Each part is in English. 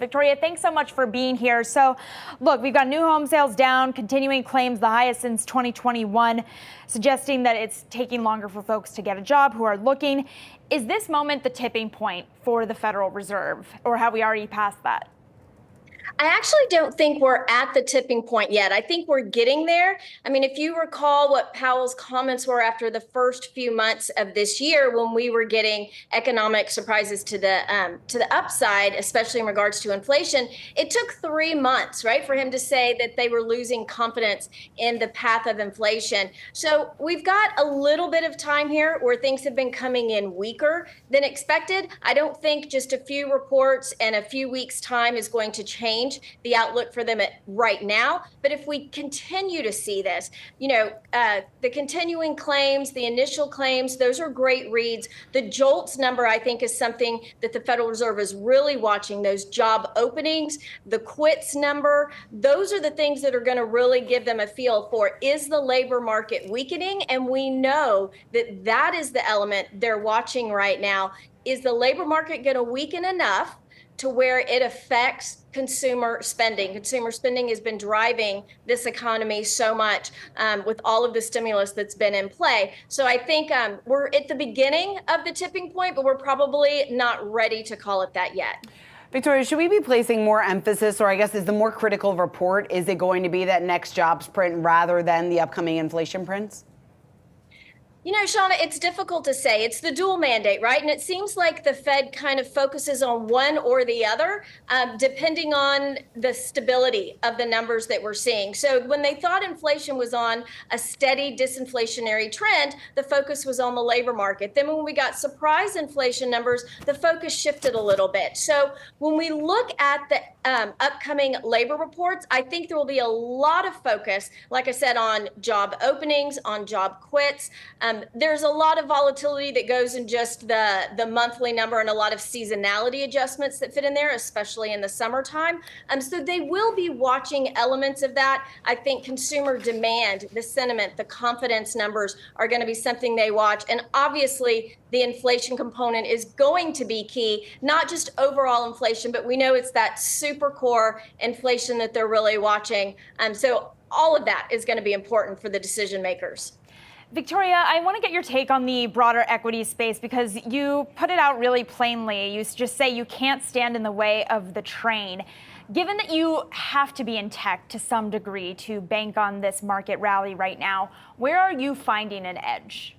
Victoria, thanks so much for being here. So, look, we've got new home sales down, continuing claims the highest since 2021, suggesting that it's taking longer for folks to get a job who are looking. Is this moment the tipping point for the Federal Reserve, or have we already passed that? I actually don't think we're at the tipping point yet. I think we're getting there. I mean, if you recall what Powell's comments were after the first few months of this year, when we were getting economic surprises to the um, to the upside, especially in regards to inflation, it took three months, right, for him to say that they were losing confidence in the path of inflation. So we've got a little bit of time here where things have been coming in weaker than expected. I don't think just a few reports and a few weeks' time is going to change change the outlook for them at, right now. But if we continue to see this, you know, uh, the continuing claims, the initial claims, those are great reads. The JOLTS number, I think, is something that the Federal Reserve is really watching. Those job openings, the quits number, those are the things that are going to really give them a feel for is the labor market weakening? And we know that that is the element they're watching right now. Is the labor market going to weaken enough to where it affects consumer spending. Consumer spending has been driving this economy so much um, with all of the stimulus that's been in play. So I think um, we're at the beginning of the tipping point, but we're probably not ready to call it that yet. Victoria, should we be placing more emphasis, or I guess is the more critical report, is it going to be that next jobs print rather than the upcoming inflation prints? You know, Seana, it's difficult to say. It's the dual mandate, right? And it seems like the Fed kind of focuses on one or the other, um, depending on the stability of the numbers that we're seeing. So when they thought inflation was on a steady disinflationary trend, the focus was on the labor market. Then when we got surprise inflation numbers, the focus shifted a little bit. So when we look at the um, upcoming labor reports, I think there will be a lot of focus, like I said, on job openings, on job quits. Um, there's a lot of volatility that goes in just the, the monthly number and a lot of seasonality adjustments that fit in there, especially in the summertime. Um, so they will be watching elements of that. I think consumer demand, the sentiment, the confidence numbers are going to be something they watch. And obviously, the inflation component is going to be key, not just overall inflation, but we know it's that super core inflation that they're really watching. Um, so all of that is going to be important for the decision makers. Victoria, I want to get your take on the broader equity space because you put it out really plainly. You just say you can't stand in the way of the train. Given that you have to be in tech to some degree to bank on this market rally right now, where are you finding an edge?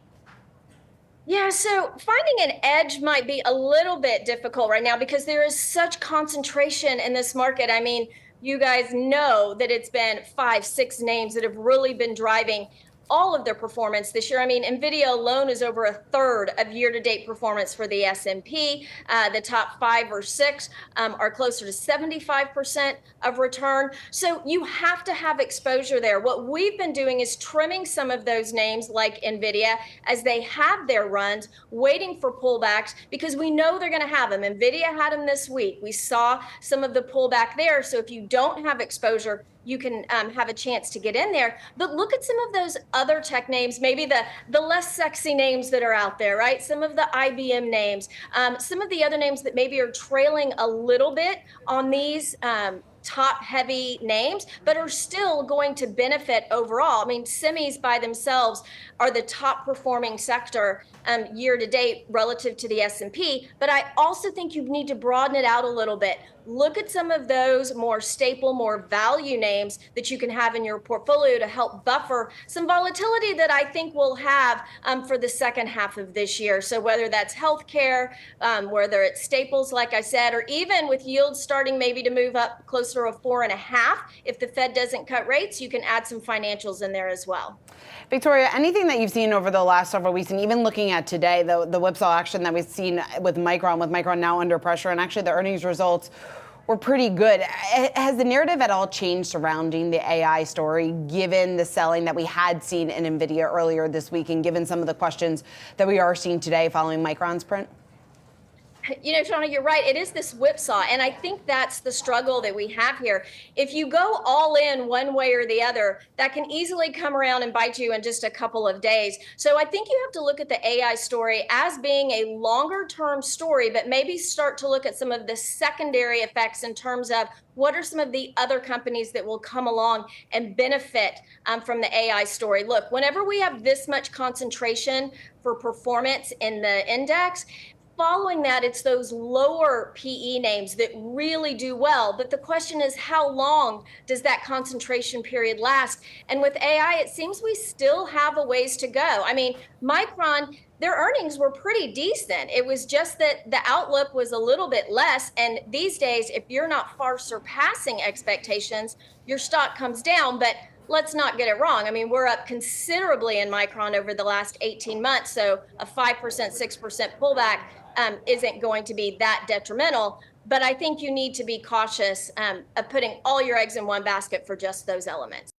Yeah, so finding an edge might be a little bit difficult right now because there is such concentration in this market. I mean, you guys know that it's been five, six names that have really been driving all of their performance this year. I mean, Nvidia alone is over a third of year-to-date performance for the S&P. Uh, the top five or six um, are closer to 75% of return. So you have to have exposure there. What we've been doing is trimming some of those names like Nvidia as they have their runs, waiting for pullbacks because we know they're going to have them. Nvidia had them this week. We saw some of the pullback there. So if you don't have exposure, you can um, have a chance to get in there. But look at some of those other tech names, maybe the the less sexy names that are out there, right? Some of the IBM names, um, some of the other names that maybe are trailing a little bit on these. Um, top heavy names but are still going to benefit overall i mean semis by themselves are the top performing sector um, year to date relative to the s&p but i also think you need to broaden it out a little bit look at some of those more staple, more value names that you can have in your portfolio to help buffer some volatility that I think we'll have um, for the second half of this year. So whether that's healthcare, um, whether it's staples, like I said, or even with yields starting maybe to move up closer to a four and a half, if the Fed doesn't cut rates, you can add some financials in there as well. Victoria, anything that you've seen over the last several weeks, and even looking at today, the, the whipsaw action that we've seen with Micron, with Micron now under pressure, and actually the earnings results were pretty good. Eh, has the narrative at all changed surrounding the AI story, given the selling that we had seen in NVIDIA earlier this week, and given some of the questions that we are seeing today following Micron's print? you know, Seana, you're right. It is this whipsaw. And I think that's the struggle that we have here. If you go all in one way or the other, that can easily come around and bite you in just a couple of days. So I think you have to look at the AI story as being a longer term story, but maybe start to look at some of the secondary effects in terms of what are some of the other companies that will come along and benefit um, from the AI story? Look, whenever we have this much concentration for performance in the index, following that, it's those lower PE names that really do well. But the question is, how long does that concentration period last? And with AI, it seems we still have a ways to go. I mean, Micron, their earnings were pretty decent. It was just that the outlook was a little bit less. And these days, if you're not far surpassing expectations, your stock comes down. But let's not get it wrong. I mean, we're up considerably in Micron over the last 18 months. So a 5%, 6% pullback um, isn't going to be that detrimental. But I think you need to be cautious um, of putting all your eggs in one basket for just those elements.